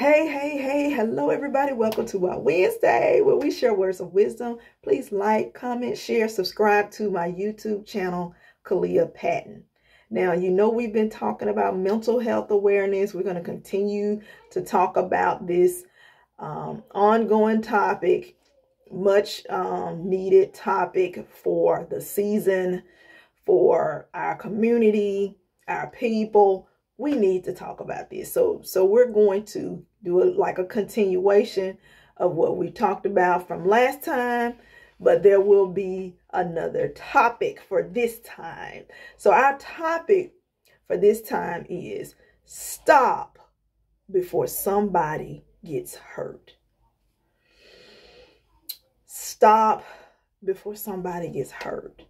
Hey, hey, hey, hello everybody. Welcome to our Wednesday where we share words of wisdom. Please like, comment, share, subscribe to my YouTube channel, Khaklia Patton. Now, you know we've been talking about mental health awareness. We're going to continue to talk about this um, ongoing topic, much um, needed topic for the season, for our community, our people, we need to talk about this. So, so we're going to do it like a continuation of what we talked about from last time, but there will be another topic for this time. So our topic for this time is stop before somebody gets hurt. Stop before somebody gets hurt.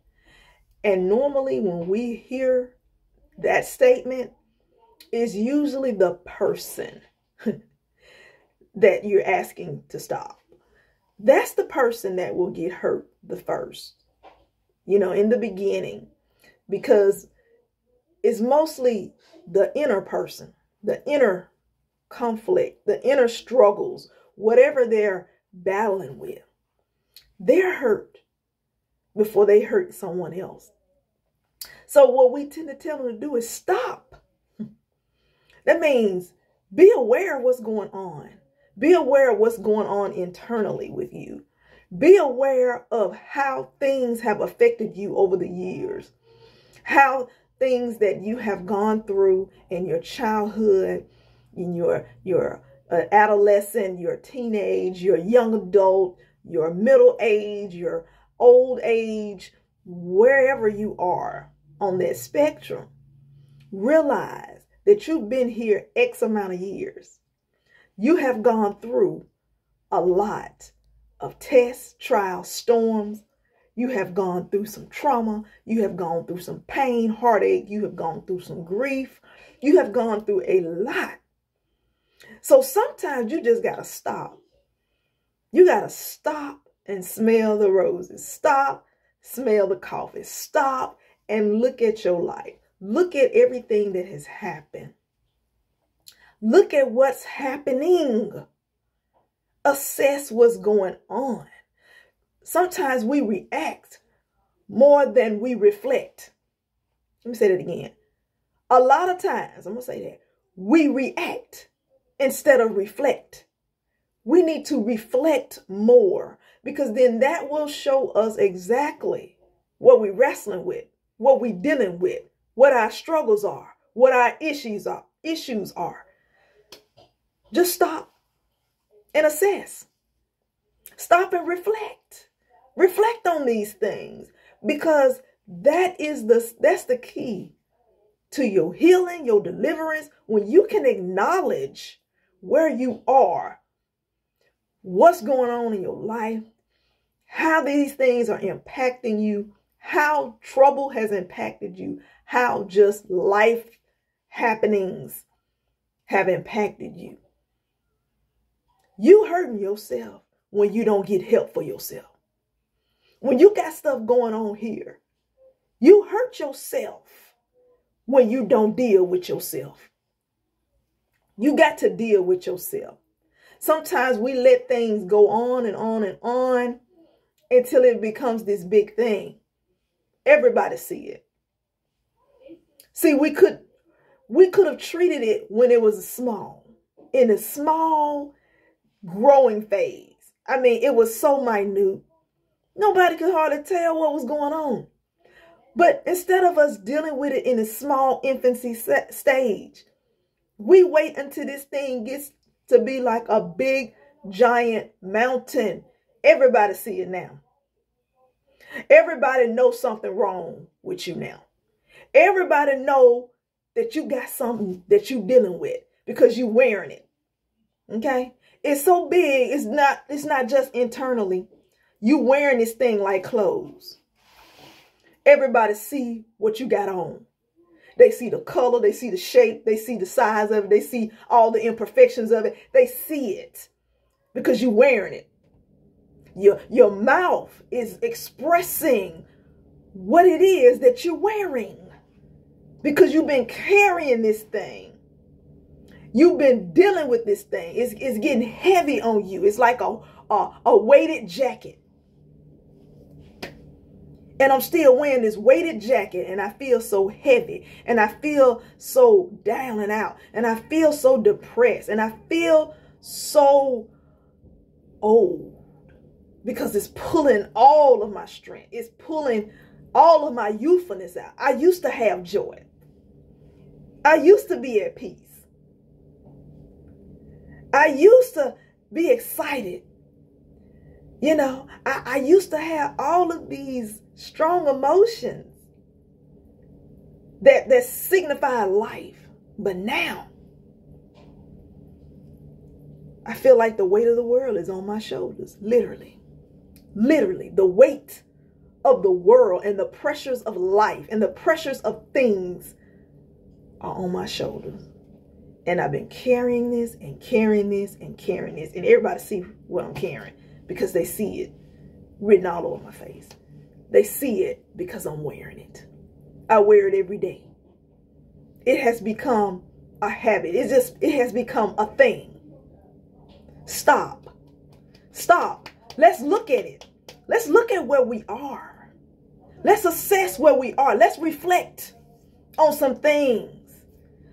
And normally when we hear that statement, it's usually the person that you're asking to stop. That's the person that will get hurt the first, you know, in the beginning, because it's mostly the inner person, the inner conflict, the inner struggles, whatever they're battling with. They're hurt before they hurt someone else. So, what we tend to tell them to do is stop that means be aware of what's going on. Be aware of what's going on internally with you. Be aware of how things have affected you over the years. How things that you have gone through in your childhood, in your your uh, adolescent, your teenage, your young adult, your middle age, your old age, wherever you are on that spectrum, realize that you've been here X amount of years. You have gone through a lot of tests, trials, storms. You have gone through some trauma. You have gone through some pain, heartache. You have gone through some grief. You have gone through a lot. So sometimes you just got to stop. You got to stop and smell the roses. Stop, smell the coffee. Stop and look at your life. Look at everything that has happened. Look at what's happening. Assess what's going on. Sometimes we react more than we reflect. Let me say that again. A lot of times, I'm going to say that, we react instead of reflect. We need to reflect more because then that will show us exactly what we're wrestling with, what we're dealing with, what our struggles are, what our issues are, issues are. Just stop and assess. Stop and reflect. Reflect on these things because that is the that's the key to your healing, your deliverance when you can acknowledge where you are, what's going on in your life, how these things are impacting you, how trouble has impacted you, how just life happenings have impacted you. You hurting yourself when you don't get help for yourself. When you got stuff going on here, you hurt yourself when you don't deal with yourself. You got to deal with yourself. Sometimes we let things go on and on and on until it becomes this big thing. Everybody see it. See, we could we could have treated it when it was small, in a small growing phase. I mean, it was so minute. Nobody could hardly tell what was going on. But instead of us dealing with it in a small infancy stage, we wait until this thing gets to be like a big giant mountain. Everybody see it now. Everybody knows something wrong with you now. Everybody know that you got something that you dealing with because you wearing it. Okay? It's so big, it's not it's not just internally. You wearing this thing like clothes. Everybody see what you got on. They see the color, they see the shape, they see the size of it, they see all the imperfections of it. They see it because you're wearing it. Your, your mouth is expressing what it is that you're wearing because you've been carrying this thing. You've been dealing with this thing. It's, it's getting heavy on you. It's like a, a, a weighted jacket. And I'm still wearing this weighted jacket and I feel so heavy and I feel so down and out and I feel so depressed and I feel so old because it's pulling all of my strength. It's pulling all of my youthfulness out. I used to have joy. I used to be at peace. I used to be excited. You know, I, I used to have all of these strong emotions that, that signify life. But now, I feel like the weight of the world is on my shoulders, literally. Literally, the weight of the world and the pressures of life and the pressures of things are on my shoulders. And I've been carrying this and carrying this and carrying this. And everybody see what I'm carrying because they see it written all over my face. They see it because I'm wearing it. I wear it every day. It has become a habit. It's just, it has become a thing. Stop. Stop. Let's look at it. Let's look at where we are. Let's assess where we are. Let's reflect on some things.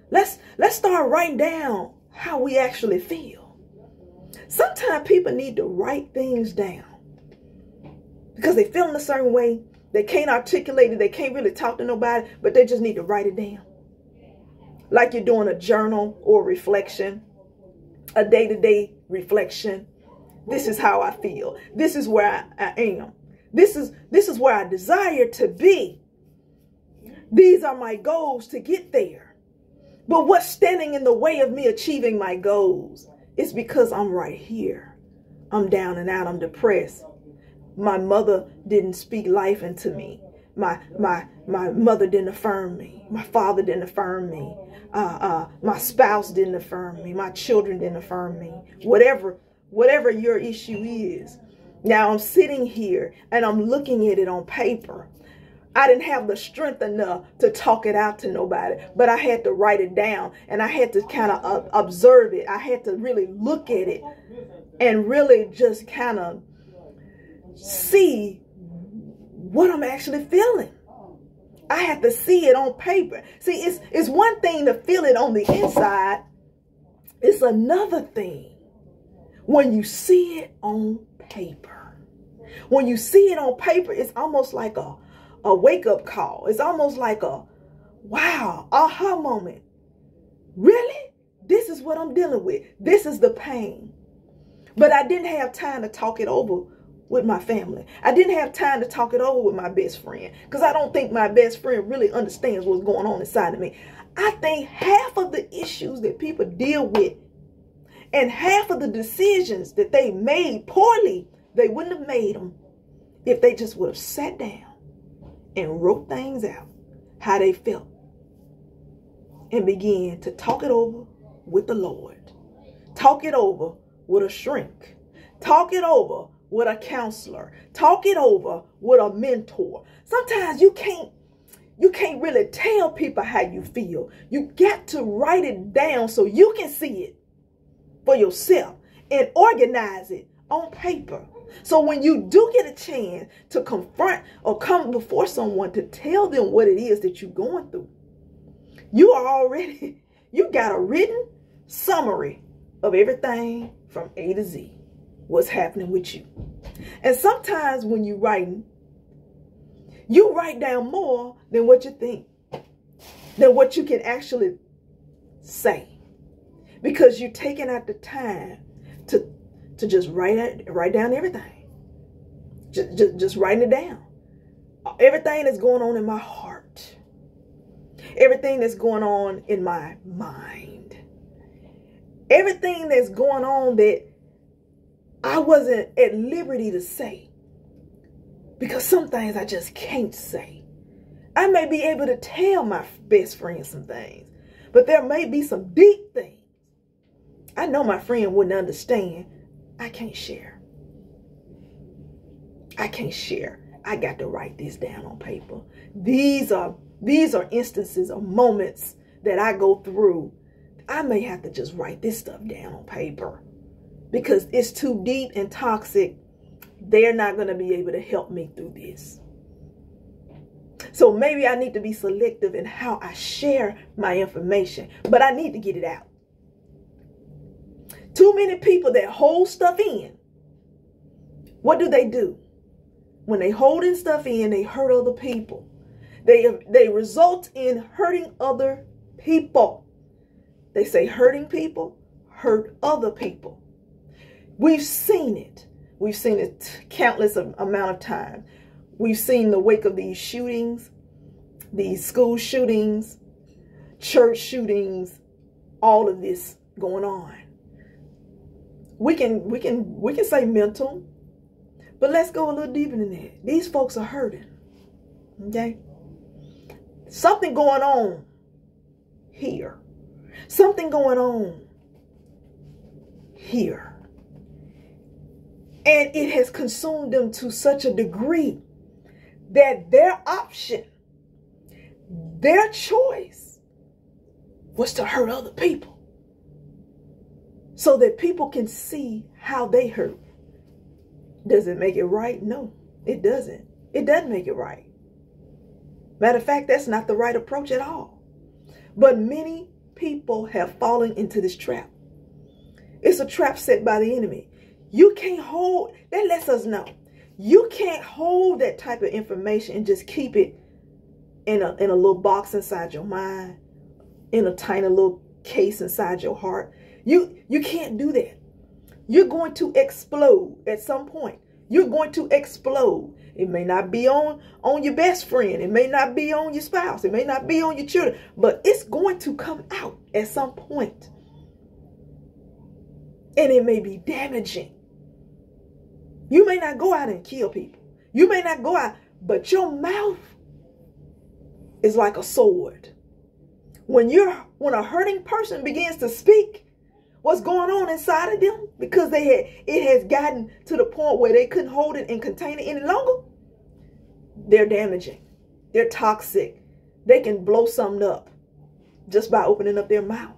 Let's let's start writing down how we actually feel. Sometimes people need to write things down because they feel in a certain way. They can't articulate it. They can't really talk to nobody, but they just need to write it down. Like you're doing a journal or reflection, a day-to-day reflection. This is how I feel. This is where I, I am. This is this is where I desire to be. These are my goals to get there. But what's standing in the way of me achieving my goals? It's because I'm right here. I'm down and out. I'm depressed. My mother didn't speak life into me. My my my mother didn't affirm me. My father didn't affirm me. Uh, uh, my spouse didn't affirm me. My children didn't affirm me. Whatever whatever your issue is. Now I'm sitting here and I'm looking at it on paper I didn't have the strength enough to talk it out to nobody, but I had to write it down and I had to kind of uh, observe it. I had to really look at it and really just kind of see what I'm actually feeling. I had to see it on paper. See, it's, it's one thing to feel it on the inside. It's another thing when you see it on paper. When you see it on paper, it's almost like a a wake up call. It's almost like a wow, aha moment. Really? This is what I'm dealing with. This is the pain. But I didn't have time to talk it over with my family. I didn't have time to talk it over with my best friend because I don't think my best friend really understands what's going on inside of me. I think half of the issues that people deal with and half of the decisions that they made poorly, they wouldn't have made them if they just would have sat down and wrote things out, how they felt, and began to talk it over with the Lord. Talk it over with a shrink. Talk it over with a counselor. Talk it over with a mentor. Sometimes you can't you can't really tell people how you feel. You got to write it down so you can see it for yourself and organize it on paper. So when you do get a chance to confront or come before someone to tell them what it is that you're going through, you are already, you got a written summary of everything from A to Z, what's happening with you. And sometimes when you're writing, you write down more than what you think, than what you can actually say. Because you're taking out the time to to just write it, write down everything. Just, just, just writing it down. Everything that's going on in my heart. Everything that's going on in my mind. Everything that's going on that I wasn't at liberty to say. Because some things I just can't say. I may be able to tell my best friend some things. But there may be some deep things. I know my friend wouldn't understand I can't share. I can't share. I got to write this down on paper. These are these are instances of moments that I go through I may have to just write this stuff down on paper because it's too deep and toxic. They're not going to be able to help me through this. So maybe I need to be selective in how I share my information, but I need to get it out. Too many people that hold stuff in. What do they do? When they holding stuff in, they hurt other people. They they result in hurting other people. They say hurting people hurt other people. We've seen it. We've seen it countless amount of time. We've seen the wake of these shootings, these school shootings, church shootings, all of this going on. We can we can we can say mental, but let's go a little deeper than that. These folks are hurting. Okay? Something going on here. Something going on here. And it has consumed them to such a degree that their option, their choice, was to hurt other people so that people can see how they hurt. Does it make it right? No, it doesn't. It doesn't make it right. Matter of fact, that's not the right approach at all. But many people have fallen into this trap. It's a trap set by the enemy. You can't hold, that lets us know. You can't hold that type of information and just keep it in a, in a little box inside your mind, in a tiny little case inside your heart. You, you can't do that. You're going to explode at some point. You're going to explode. It may not be on, on your best friend. It may not be on your spouse. It may not be on your children. But it's going to come out at some point. And it may be damaging. You may not go out and kill people. You may not go out, but your mouth is like a sword. When you're when a hurting person begins to speak, what's going on inside of them because they had it has gotten to the point where they couldn't hold it and contain it any longer. They're damaging. They're toxic. They can blow something up just by opening up their mouth.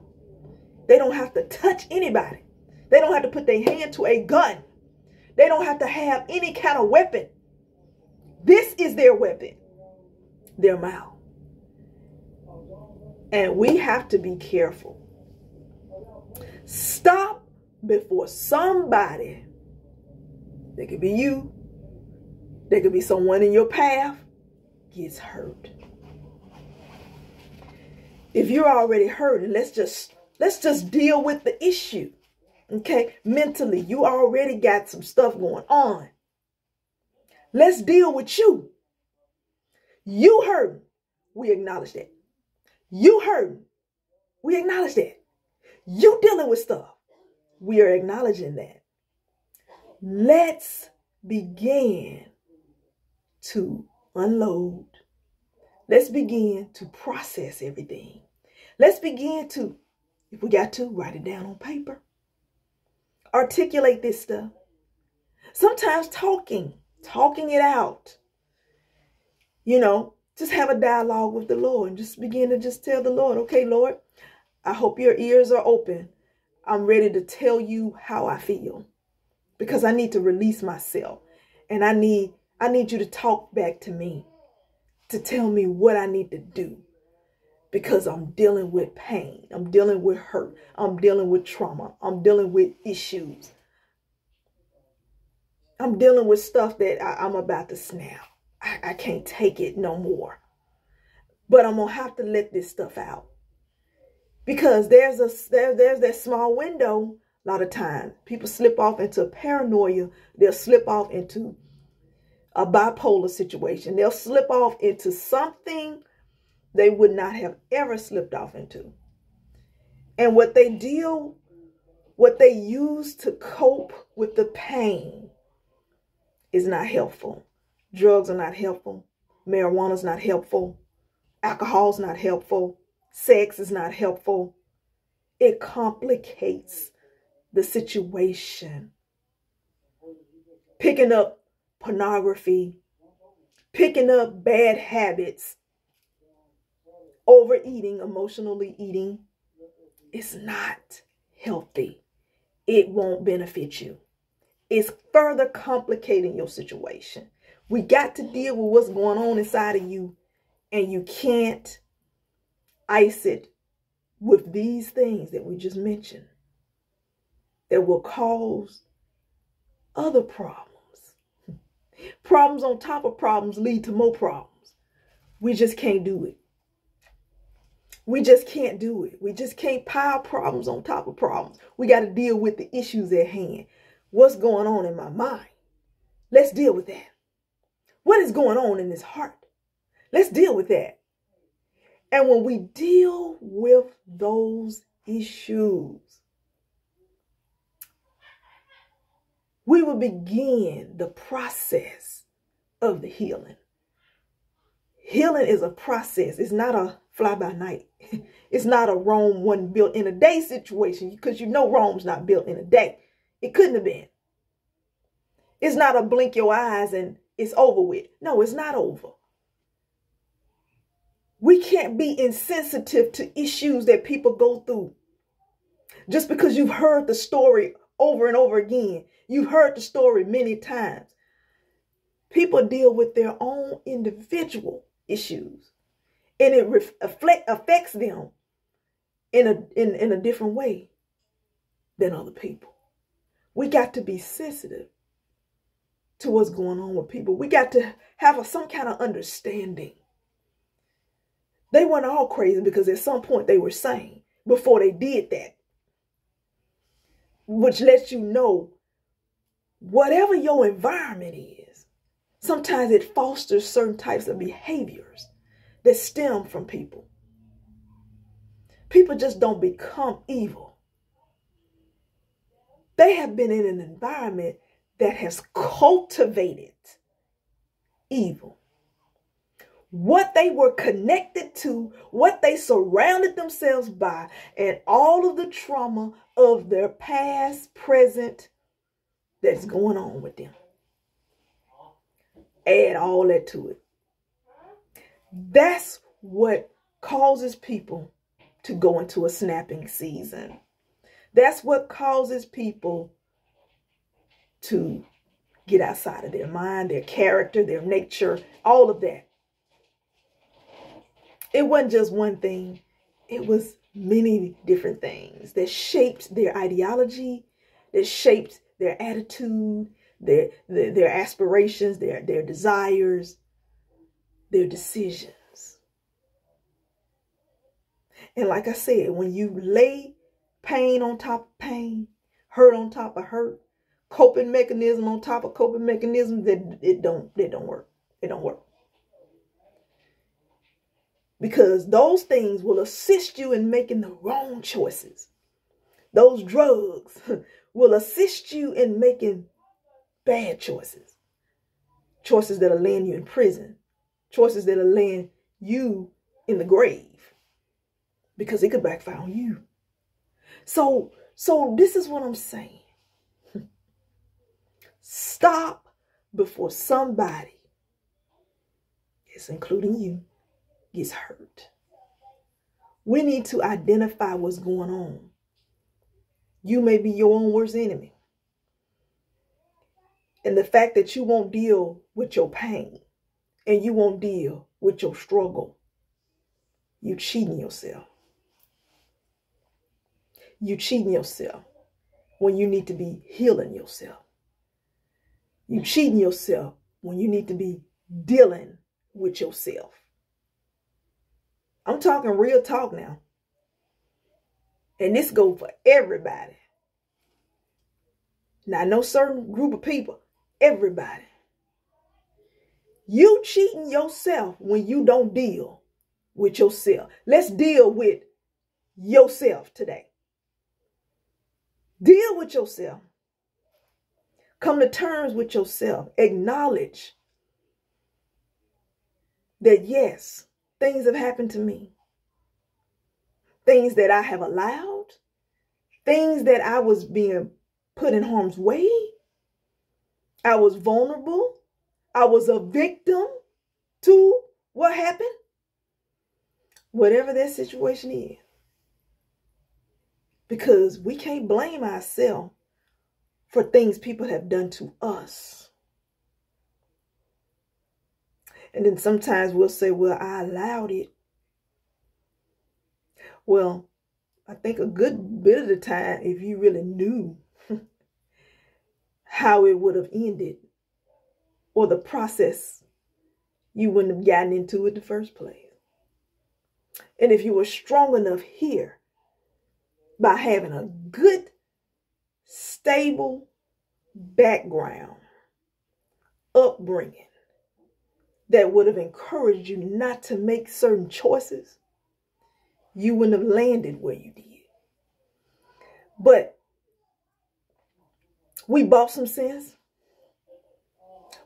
They don't have to touch anybody. They don't have to put their hand to a gun. They don't have to have any kind of weapon. This is their weapon their mouth. And we have to be careful Stop before somebody, that could be you, there could be someone in your path, gets hurt. If you're already hurt, let's just let's just deal with the issue. Okay? Mentally, you already got some stuff going on. Let's deal with you. You hurt. We acknowledge that. You hurt. We acknowledge that. You dealing with stuff. We are acknowledging that. Let's begin to unload. Let's begin to process everything. Let's begin to, if we got to, write it down on paper. Articulate this stuff. Sometimes talking, talking it out. You know, just have a dialogue with the Lord and just begin to just tell the Lord, okay, Lord, I hope your ears are open. I'm ready to tell you how I feel because I need to release myself and I need I need you to talk back to me to tell me what I need to do because I'm dealing with pain. I'm dealing with hurt. I'm dealing with trauma. I'm dealing with issues. I'm dealing with stuff that I, am about to snap. I, I can't take it no more. But I'm going to have to let this stuff out because there's a there, there's that small window a lot of times people slip off into paranoia. They'll slip off into a bipolar situation. They'll slip off into something they would not have ever slipped off into. And what they deal what they use to cope with the pain is not helpful. Drugs are not helpful. Marijuana's not helpful. Alcohol is not helpful Sex is not helpful. It complicates the situation. Picking up pornography, picking up bad habits, overeating, emotionally eating, is not healthy. It won't benefit you. It's further complicating your situation. We got to deal with what's going on inside of you, and you can't ice it with these things that we just mentioned that will cause other problems. Problems on top of problems lead to more problems. We just can't do it. We just can't do it. We just can't pile problems on top of problems. We got to deal with the issues at hand. What's going on in my mind? Let's deal with that. What is going on in this heart? Let's deal with that. And when we deal with those issues, we will begin the process of the healing. Healing is a process. It's not a fly by night. It's not a Rome one built in a day situation because you know Rome's not built in a day. It couldn't have been. It's not a blink your eyes and it's over with. No, it's not over. We can't be insensitive to issues that people go through. Just because you've heard the story over and over again, you've heard the story many times. People deal with their own individual issues and it reflect, affects them in a, in, in a different way than other people. We got to be sensitive to what's going on with people. We got to have a, some kind of understanding they weren't all crazy because at some point they were sane before they did that. Which lets you know whatever your environment is, sometimes it fosters certain types of behaviors that stem from people. People just don't become evil. They have been in an environment that has cultivated evil what they were connected to, what they surrounded themselves by, and all of the trauma of their past, present that's going on with them. Add all that to it. That's what causes people to go into a snapping season. That's what causes people to get outside of their mind, their character, their nature, all of that it wasn't just one thing, it was many different things that shaped their ideology, that shaped their attitude, their, their, their aspirations, their, their desires, their decisions. And like I said, when you lay pain on top of pain, hurt on top of hurt, coping mechanism on top of coping mechanism, that it don't, it don't work. It don't work because those things will assist you in making the wrong choices. Those drugs will assist you in making bad choices. Choices that'll land you in prison. Choices that'll land you in the grave. Because it could backfire on you. So, so this is what I'm saying. Stop before somebody, it's including you, gets hurt. We need to identify what's going on. You may be your own worst enemy. And the fact that you won't deal with your pain and you won't deal with your struggle, you cheating yourself. You cheating yourself when you need to be healing yourself. You cheating yourself when you need to be dealing with yourself. I'm talking real talk now. And this goes for everybody. Now, no certain group of people, everybody. You cheating yourself when you don't deal with yourself. Let's deal with yourself today. Deal with yourself. Come to terms with yourself. Acknowledge that yes, Things have happened to me. Things that I have allowed. Things that I was being put in harm's way. I was vulnerable. I was a victim to what happened. Whatever that situation is. because we can't blame ourselves for things people have done to us. And then sometimes we'll say, well, I allowed it. Well, I think a good bit of the time, if you really knew how it would have ended or the process, you wouldn't have gotten into it in the first place. And if you were strong enough here by having a good, stable background, upbringing that would have encouraged you not to make certain choices, you wouldn't have landed where you did. But we bought some sense.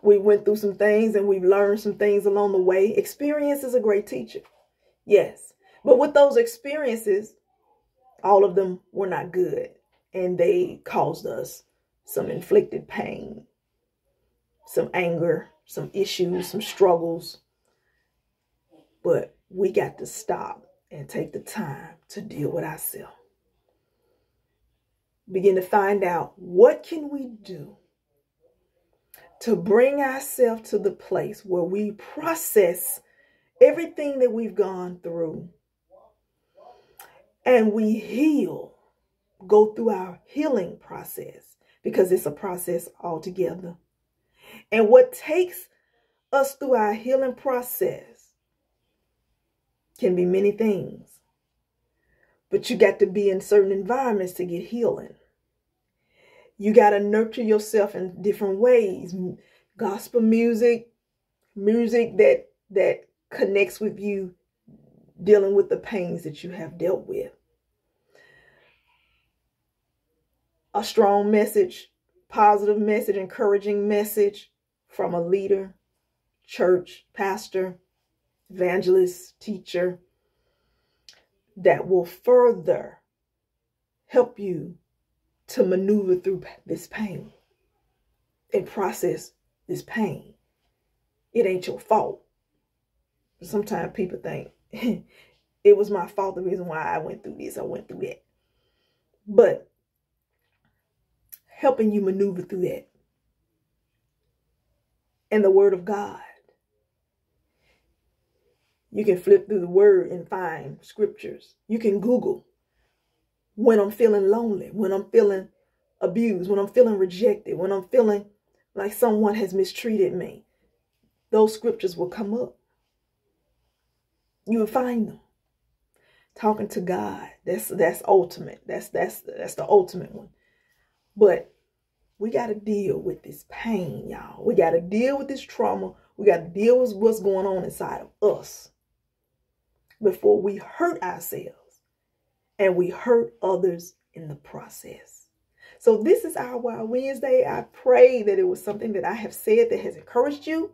We went through some things and we've learned some things along the way. Experience is a great teacher. Yes. But with those experiences, all of them were not good and they caused us some inflicted pain, some anger, some issues, some struggles. But we got to stop and take the time to deal with ourselves. Begin to find out what can we do to bring ourselves to the place where we process everything that we've gone through. And we heal go through our healing process because it's a process altogether and what takes us through our healing process can be many things but you got to be in certain environments to get healing. You got to nurture yourself in different ways. Gospel music, music that that connects with you dealing with the pains that you have dealt with. A strong message, positive message, encouraging message from a leader, church, pastor, evangelist, teacher, that will further help you to maneuver through this pain and process this pain. It ain't your fault. Sometimes people think it was my fault, the reason why I went through this, I went through that. But helping you maneuver through that. And the Word of God you can flip through the word and find scriptures. You can Google when I'm feeling lonely, when I'm feeling abused, when I'm feeling rejected, when I'm feeling like someone has mistreated me. Those scriptures will come up. You will find them. Talking to God. That's that's ultimate. That's that's that's the ultimate one. But we got to deal with this pain, y'all. We got to deal with this trauma. We got to deal with what's going on inside of us before we hurt ourselves and we hurt others in the process. So this is our Wow Wednesday. I pray that it was something that I have said that has encouraged you,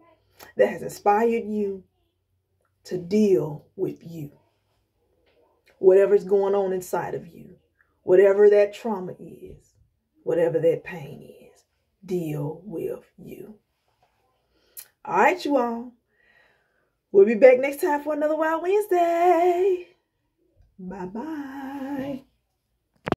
that has inspired you to deal with you. Whatever's going on inside of you, whatever that trauma is, whatever that pain is, deal with you. All right, you all. We'll be back next time for another Wow Wednesday. Bye bye.